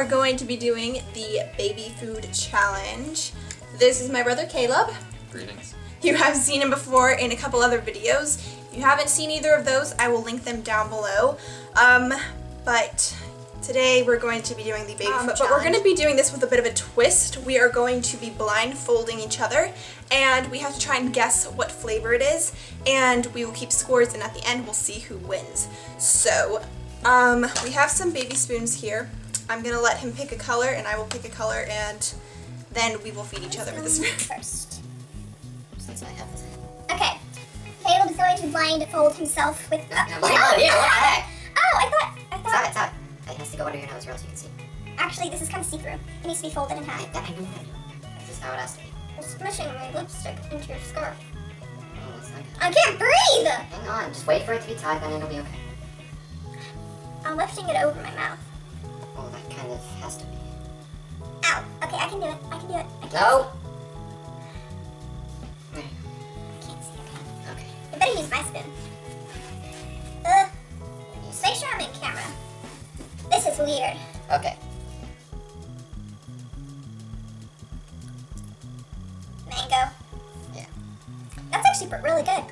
are going to be doing the baby food challenge. This is my brother Caleb. Greetings. You have seen him before in a couple other videos. If you haven't seen either of those, I will link them down below. Um, but today we're going to be doing the baby Um, food but challenge. we're We're going to be doing this with a bit of a twist. We are going to be blindfolding each other and we have to try and guess what flavor it is and we will keep scores and at the end we'll see who wins. So, um, we have some baby spoons here. I'm going to let him pick a color and I will pick a color and then we will feed each other with the spoon. first. Since I have this. Okay. Caleb's going to blindfold himself with. No, no, no, what the heck? Oh, I thought. I Stop thought. it, stop it. It has to go under your nose or else you can see. Actually, this is kind of see-through. It needs to be folded in half. I I know. This is how it has to be. I'm smushing my lipstick into your scarf. Oh, that's not good. I can't breathe. Hang on, just wait for it to be tied, then it'll be okay. I'm lifting it over my mouth. Well, that kind of has to be. Ow. Okay, I can do it. I can do it. I No! There. I can't see. Okay. Okay. I better use my spoon. Weird. Okay. Mango. Yeah. That's actually really good.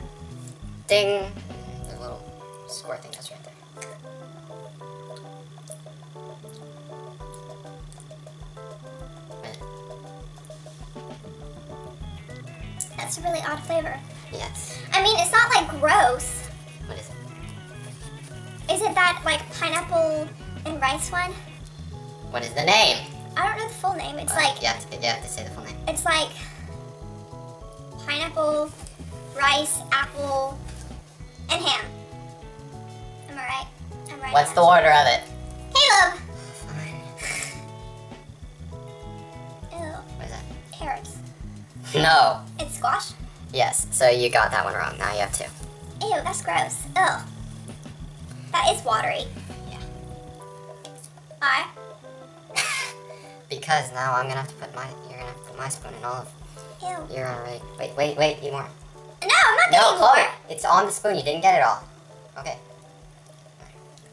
Ding! The little square thing that's right there. That's a really odd flavor. Yes. I mean, it's not like gross. What is it? Is it that like pineapple and rice one? What is the name? I don't know the full name. It's Uh, like You have to, you have to say the full name. it's like pineapple, rice, apple, and ham. Am I right? I'm right. What's the order of it? Caleb. Fine. Ew. What is that? Carrots. No. It's squash. Yes, so you got that one wrong. Now you have two. Ew, that's gross. Ugh. That is watery. Why? Because now I'm gonna have to put my you're gonna have to put my spoon in all of Ew. you're alright. Uh, wait, wait, wait, eat more. No, I'm not No, getting Chloe! more. It's on the spoon, you didn't get it all. Okay.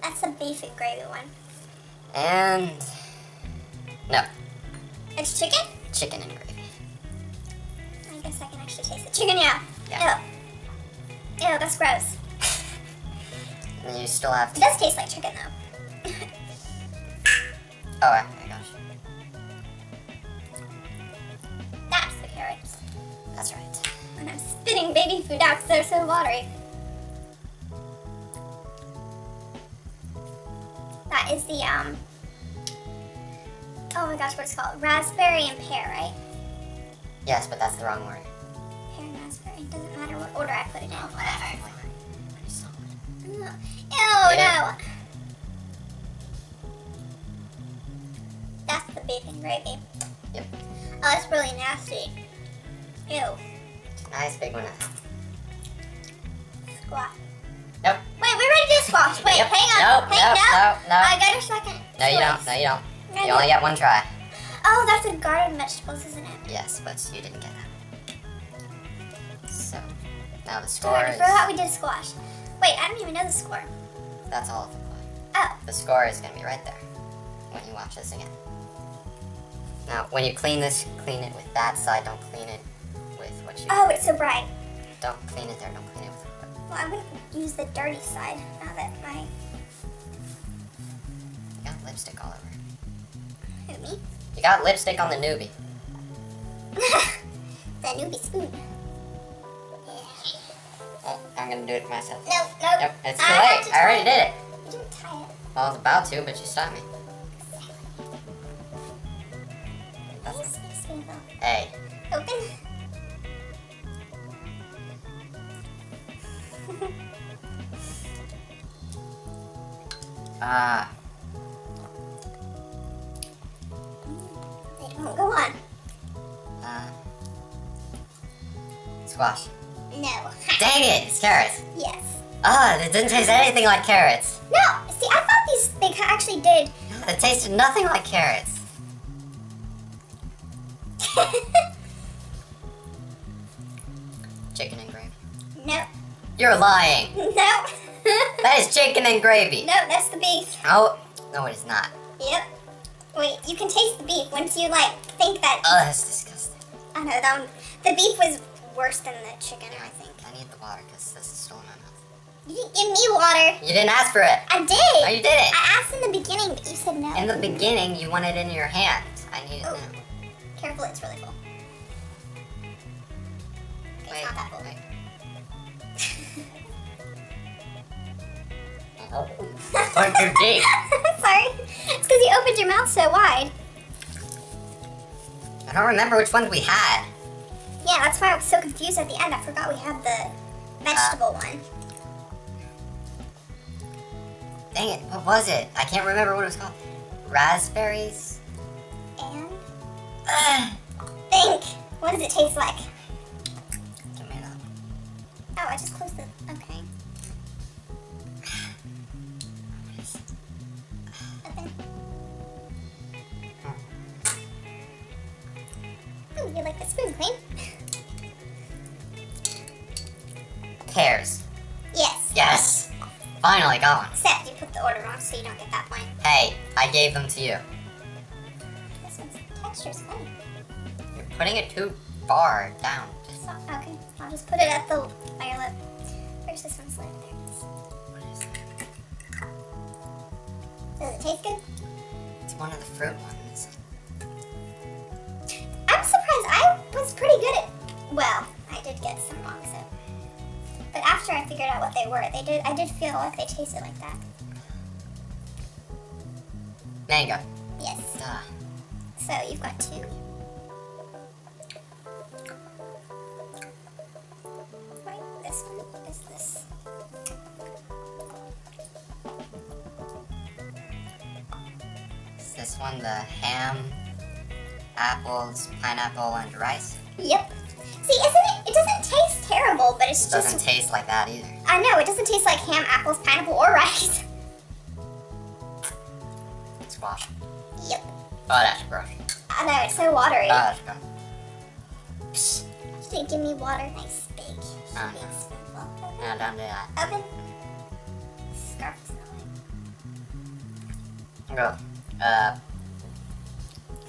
That's the beef and gravy one. And no. It's chicken? Chicken and gravy. I guess I can actually taste the chicken, yeah. Yeah. Ew. Ew, that's gross. You still have To... It does taste like chicken though. Oh I- my gosh. That's the carrots. That's right. And I'm spitting baby food out because they're so watery. That is the, um, oh my gosh, what's it called? Raspberry and pear, right? Yes, but that's the wrong order. Pear and raspberry. Doesn't matter what order I put it in. Whatever. Gravy. Yep. Oh, that's really nasty. Ew. Nice big one. Squash. Nope. Wait, we're ready to do squash. Wait, Yep. hang on. Nope, hang nope, no. nope, nope. I got a second. No you don't, no you don't. I You only get one try. Oh, that's a garden vegetables, isn't it? Yes, but you didn't get that. So now the I score already is forgot we did squash. Wait, I don't even know the score. that's all of the play. Oh, The score is gonna be right there when you watch this again. Now, when you clean this, clean it with that side. Don't clean it with what you. oh, it's so bright. Don't clean it there. Don't clean it with. Well, I'm gonna use the dirty side now that my You got lipstick all over. who me You got lipstick on the newbie. the newbie spoon. Yeah. Oh, I'm gonna do it myself. No, no. Nope, it's too I late. to I already did it. You didn't tie it. Well, I was about to, but you stopped me. Ah, don't go on. uh, squash. No. Dang it, it's carrots. Yes. Ah, it didn't taste anything like carrots. No. See, I thought these they actually did. It tasted nothing like carrots. chicken and gravy. No. You're lying. No. That is chicken and gravy. no, that's the beef. Oh, no, it is not. Yep. Wait, you can taste the beef once you like think that. Oh, that's disgusting. I know that one. The beef was worse than the chicken. I think. I need the water because this is still in my mouth. You didn't give me water. You didn't ask for it. I did. No, you didn't. I asked in the beginning, but you said no. In the beginning, you wanted it in your hand. I need it Oh. now. Careful, it's really full. Okay, Wait, it's not that full. wait. Oh, Aren't you deep? Sorry. It's because you opened your mouth so wide. I don't remember which ones we had. Yeah, that's why I was so confused at the end. I forgot we had the vegetable uh. one. Dang it, what was it? I can't remember what it was called. Raspberries? And think. What does it taste like? Oh, I just closed it. The spoon clean? Pears. Yes. Yes! Finally got one. Except you put the order wrong, so you don't get that point. Hey, I gave them to you. This one's texture's funny. You're putting it too far down. So, okay, I'll just put it at the by your lip. Where's this one's lip? There it is. what is it? Does it taste good? It's one of the fruit ones. Was pretty good at. Well, I did get some wrong, so. But after I figured out what they were, they did. I did feel like they tasted like that. Mango. Yes. Duh. So you've got two. Right. This one is this. Is this one the ham, apples, pineapple, and rice? Yep. See, isn't it? It doesn't taste terrible, but it's It doesn't just. taste like that either. I know it doesn't taste like ham, apples, pineapple, or rice. Squash. Yep. Oh, that's gross. I know it's so watery. Oh, that's gross. Psst. You didn't give me water. Nice big, Uh, big no. No, don't do that. Open. Scarf going. Go. Uh,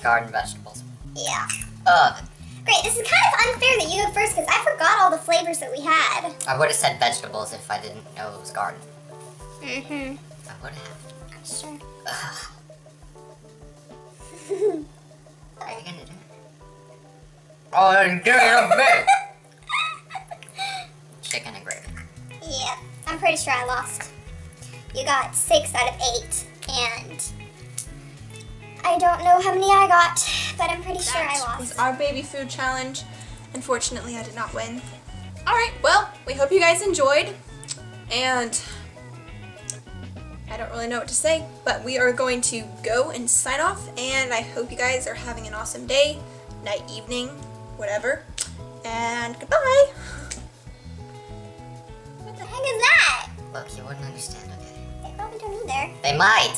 garden vegetables. Yeah. Ugh. Great. This is kind of unfair that you go first because I forgot all the flavors that we had. I would have said vegetables if I didn't know it was garden. Mm-hmm. I would have. I'm sure. Ugh. What are you gonna do? Oh, then give it. Chicken and gravy. yeah. I'm pretty sure I lost. You got six out of eight, and I don't know how many I got, but I'm pretty sure I That was lost. our baby food challenge. Unfortunately, I did not win. Alright, well, we hope you guys enjoyed. And I don't really know what to say, but we are going to go and sign off. And I hope you guys are having an awesome day, night, evening, whatever. And goodbye. What the heck is that? Look, you wouldn't understand, okay? They probably don't either. They might.